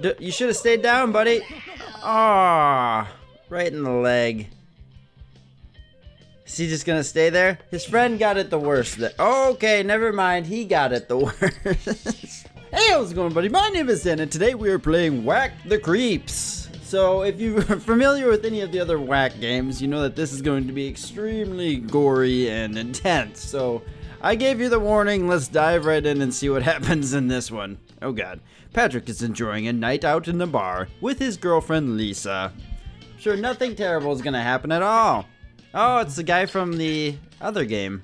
D you should have stayed down, buddy. Ah, right in the leg. Is he just gonna stay there? His friend got it the worst. Okay, never mind. He got it the worst. hey, how's it going, buddy? My name is Dan, and today we are playing Whack the Creeps. So, if you're familiar with any of the other Whack games, you know that this is going to be extremely gory and intense. So, I gave you the warning. Let's dive right in and see what happens in this one. Oh god. Patrick is enjoying a night out in the bar with his girlfriend Lisa. Sure, nothing terrible is gonna happen at all. Oh, it's the guy from the other game.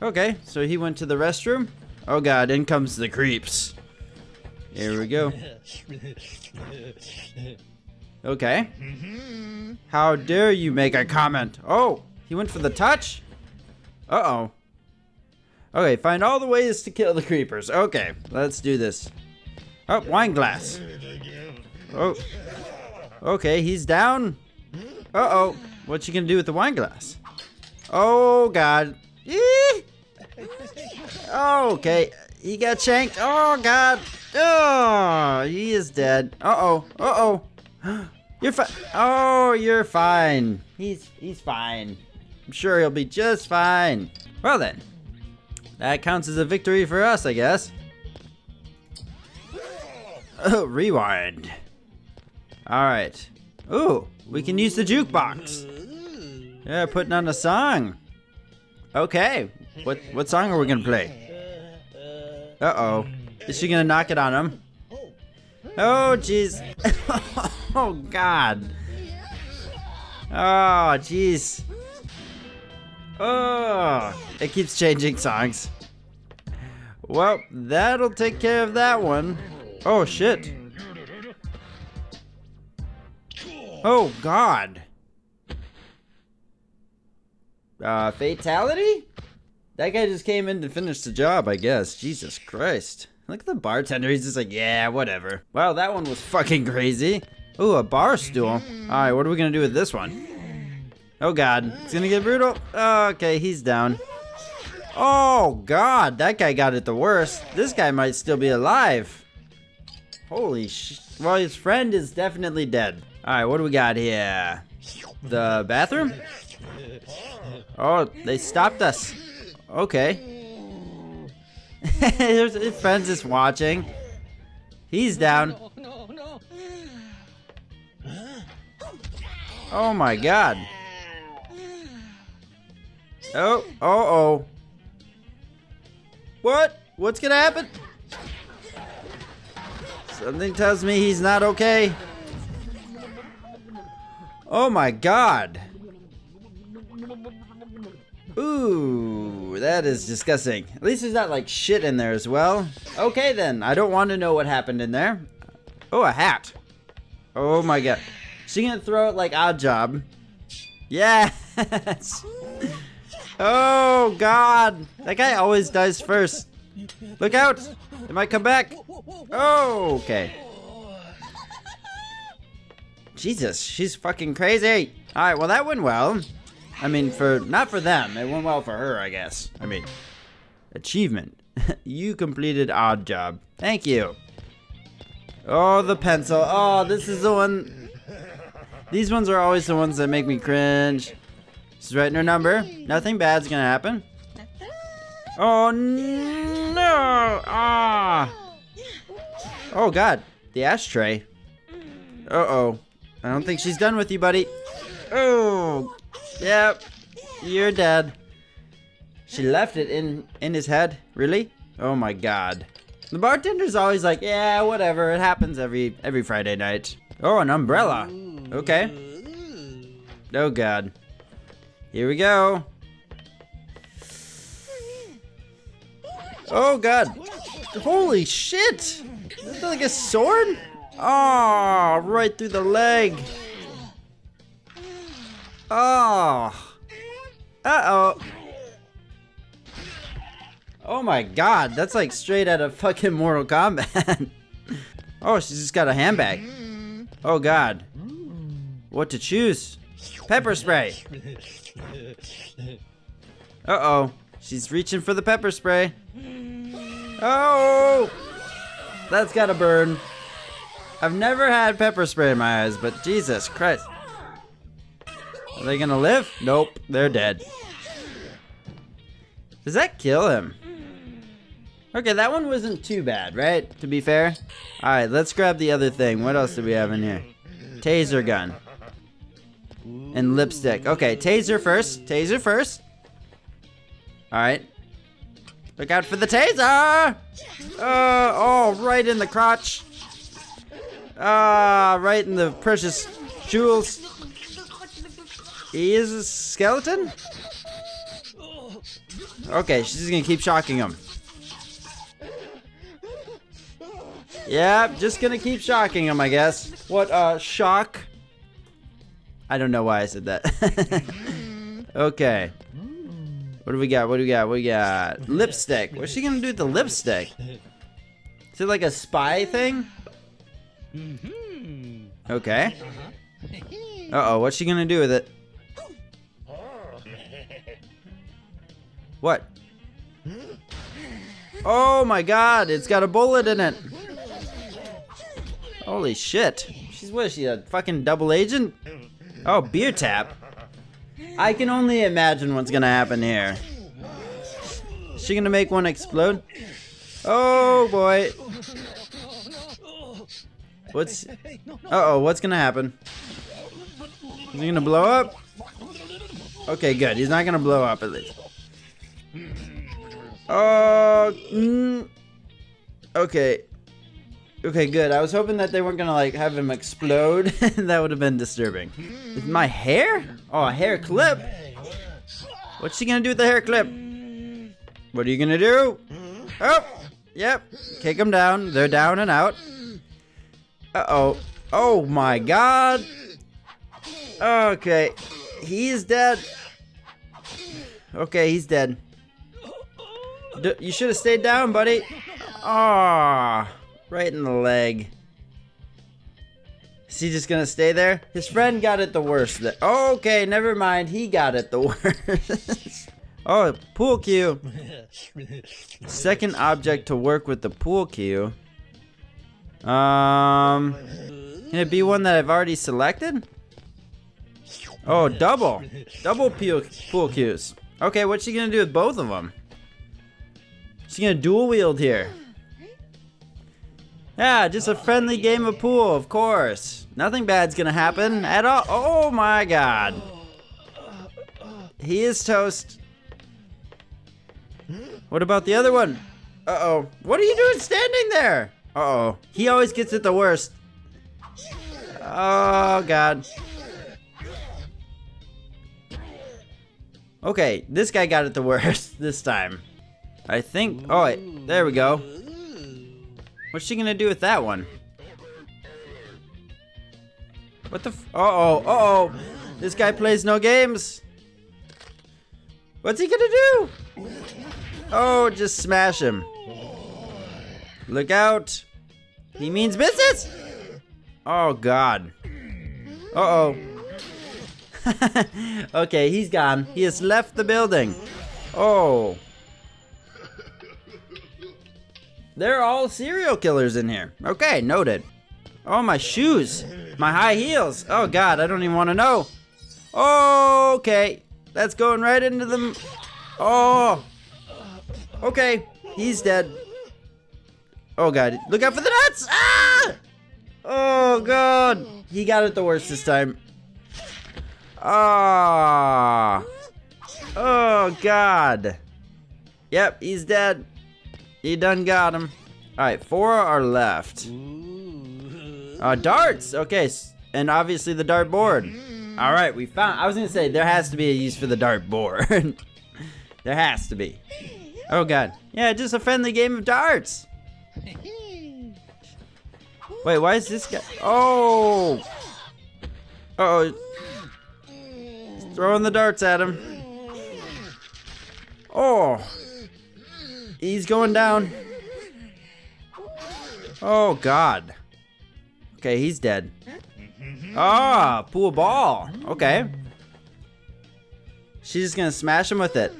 Okay, so he went to the restroom. Oh god, in comes the creeps. Here we go. Okay. Mm-hmm. How dare you make a comment? Oh, he went for the touch? Uh-oh. Okay, find all the ways to kill the creepers. Okay, let's do this. Oh, wine glass. Oh. Okay, he's down. Uh-oh. What's she gonna do with the wine glass? Oh, God. Eee! Oh, okay, he got shanked. Oh, God. Oh, he is dead. Uh-oh. Uh-oh. You're fine. Oh, you're fine. He's he's fine. I'm sure he'll be just fine. Well then, that counts as a victory for us, I guess. Oh, rewind. All right. Ooh, we can use the jukebox. Yeah, putting on a song. Okay. What what song are we gonna play? Uh oh. Is she gonna knock it on him? Oh jeez. oh god. Oh jeez. Oh, it keeps changing songs. Well, that'll take care of that one. Oh shit. Oh god. Uh, fatality? That guy just came in to finish the job, I guess. Jesus Christ. Look at the bartender, he's just like, yeah, whatever. Wow, that one was fucking crazy. Ooh, a bar stool. Alright, what are we gonna do with this one? Oh god, it's gonna get brutal. Oh, okay, he's down. Oh god, that guy got it the worst. This guy might still be alive. Holy sh... Well, his friend is definitely dead. Alright, what do we got here? The bathroom? Oh, they stopped us. Okay. his friend's just watching. He's down. Oh my god. Oh, oh, oh. What? What's gonna happen? Something tells me he's not okay. Oh my god. Ooh, that is disgusting. At least there's not like shit in there as well. Okay then, I don't want to know what happened in there. Oh, a hat. Oh my god. She gonna throw it like Oddjob. Yes. oh god. That guy always dies first. Look out. It might come back. Oh, okay. Jesus, she's fucking crazy. Alright, well that went well. I mean, for not for them. It went well for her, I guess. I mean, achievement. you completed Oddjob. Thank you. Oh, the pencil. Oh, this is the one. These ones are always the ones that make me cringe. She's writing her number. Nothing bad's gonna happen. Oh, no. Ah. Oh, God. The ashtray. Uh-oh. I don't think she's done with you, buddy. Oh, Yep, you're dead. She left it in in his head. Really? Oh my god. The bartender's always like, yeah, whatever. It happens every every Friday night. Oh, an umbrella. Okay. Oh god. Here we go. Oh god. Holy shit. Is that like a sword? Oh, right through the leg. Oh. Uh-oh. Oh my god, that's like straight out of fucking Mortal Kombat. oh, she's just got a handbag. Oh god. What to choose? Pepper spray. Uh-oh. She's reaching for the pepper spray. Oh! That's gotta burn. I've never had pepper spray in my eyes, but Jesus Christ. Are they gonna live? Nope, they're dead. Does that kill him? Okay, that one wasn't too bad, right? To be fair. Alright, let's grab the other thing. What else do we have in here? Taser gun. And lipstick. Okay, taser first. Taser first. Alright. Look out for the taser! Uh, oh, right in the crotch. Ah, right in the precious jewels. He is a skeleton? Okay, she's gonna keep shocking him. Yep, just gonna keep shocking him, I guess. What, uh, shock? I don't know why I said that. okay. What do we got? What do we got? What do we got? Lipstick. What's she gonna do with the lipstick? Is it like a spy thing? Okay. Uh-oh, what's she gonna do with it? What? Oh my god, it's got a bullet in it. Holy shit. She's what, is she a fucking double agent? Oh, beer tap. I can only imagine what's gonna happen here. Is she gonna make one explode? Oh boy. What's... Uh-oh, what's gonna happen? Is he gonna blow up? Okay, good. He's not gonna blow up at least. Oh, mm, okay. Okay, good. I was hoping that they weren't gonna like have him explode. that would have been disturbing. Is my hair? Oh, a hair clip. What's she gonna do with the hair clip? What are you gonna do? Oh, yep. Kick them down. They're down and out. Uh oh. Oh my god. Okay. He's dead. Okay, he's dead. D you should have stayed down, buddy. Ah, right in the leg. Is he just gonna stay there? His friend got it the worst. Okay, never mind. He got it the worst. oh, pool cue. Second object to work with the pool cue. Um, can it be one that I've already selected? Oh, double. Double pool, pool cues. Okay, what's she gonna do with both of them? She's gonna dual wield here. Yeah, just a friendly game of pool, of course. Nothing bad's gonna happen at all. Oh my god. He is toast. What about the other one? Uh-oh. What are you doing standing there? Uh-oh. He always gets it the worst. Oh, God. Okay, this guy got it the worst this time. I think... Oh, wait. There we go. What's she gonna do with that one? What the Uh-oh. Uh-oh. This guy plays no games. What's he gonna do? Oh, just smash him. Look out. He means business. Oh, God. Uh-oh. okay, he's gone. He has left the building. Oh. They're all serial killers in here. Okay, noted. Oh, my shoes. My high heels. Oh, God, I don't even want to know. Oh okay. That's going right into the... Oh. Okay, he's dead. Oh, God. Look out for the nuts! Ah! Oh, God. He got it the worst this time. Ah. Oh, God. Yep, he's dead. He done got him. Alright, four are left. Uh, darts! Okay, and obviously the dart board. Alright, we found- I was gonna say, there has to be a use for the dart board. there has to be. Oh god. Yeah, just a friendly game of darts. Wait, why is this guy- Oh! Uh oh Throwing the darts at him. He's going down. Oh, God. Okay, he's dead. Ah, pool ball. Okay. She's just gonna smash him with it.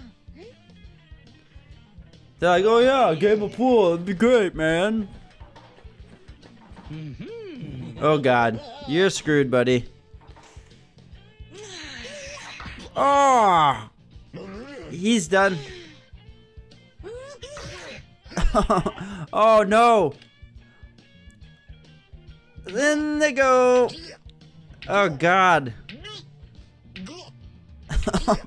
They're like, oh yeah, game of pool, it'd be great, man. Oh god. You're screwed, buddy. Oh! He's done. oh no! Then they go. Oh god.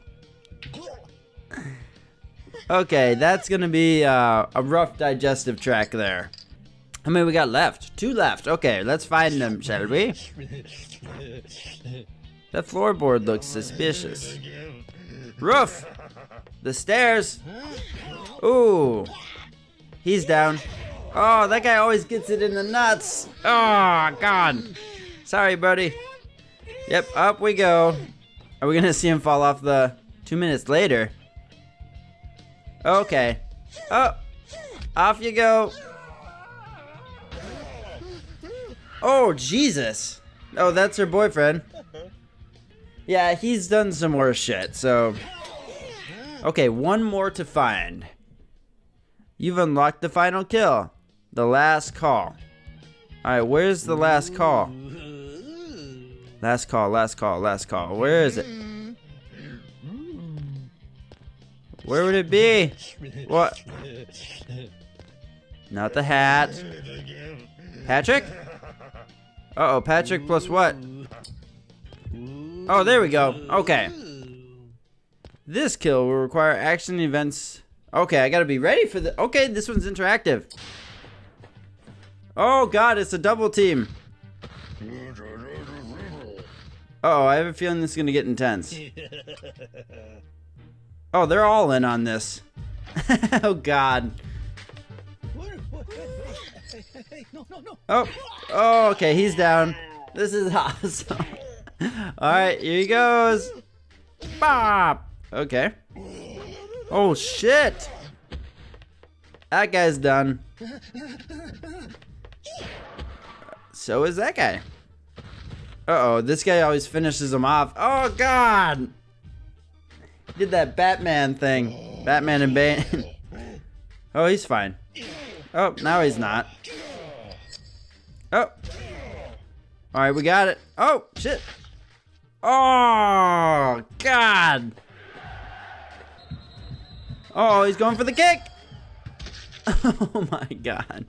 okay, that's gonna be uh, a rough digestive track there. How many we got left? Two left. Okay, let's find them, shall we? That floorboard looks suspicious. Roof! The stairs! Ooh! He's down. Oh, that guy always gets it in the nuts. Oh, God. Sorry, buddy. Yep, up we go. Are we gonna see him fall off the two minutes later? Okay. Oh, off you go. Oh, Jesus. Oh, that's her boyfriend. Yeah, he's done some worse shit, so... Okay, one more to find. You've unlocked the final kill. The last call. Alright, where's the last call? Last call, last call, last call. Where is it? Where would it be? What? Not the hat. Patrick? Uh oh Patrick plus what? Oh, there we go. Okay. This kill will require action events. Okay, I gotta be ready for the. Okay, this one's interactive. Oh god, it's a double team. Uh oh, I have a feeling this is gonna get intense. Oh, they're all in on this. oh god. Oh, oh, okay, he's down. This is awesome. Alright, here he goes. Bop! Okay. Oh, shit! That guy's done. So is that guy. Uh-oh, this guy always finishes him off. Oh, God! Did that Batman thing. Batman and Bane. oh, he's fine. Oh, now he's not. Oh. Alright, we got it. Oh, shit. Oh, God. Oh, he's going for the kick. Oh, my God.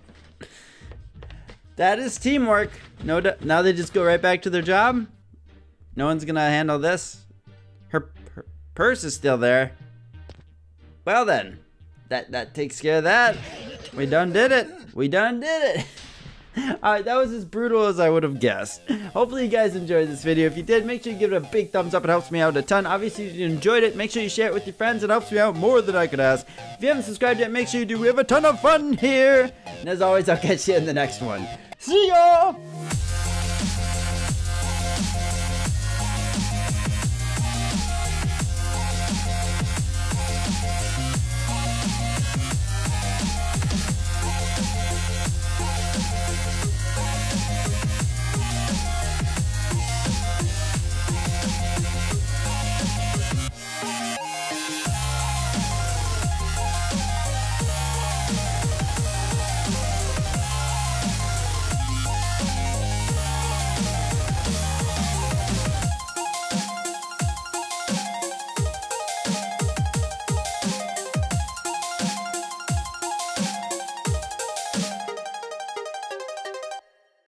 That is teamwork. No, now they just go right back to their job. No one's gonna handle this. Her, her purse is still there. Well then, that that takes care of that. We done did it. We done did it. Alright, that was as brutal as I would have guessed. Hopefully you guys enjoyed this video. If you did, make sure you give it a big thumbs up. It helps me out a ton. Obviously, if you enjoyed it, make sure you share it with your friends. It helps me out more than I could ask. If you haven't subscribed yet, make sure you do. We have a ton of fun here. And as always, I'll catch you in the next one. See ya!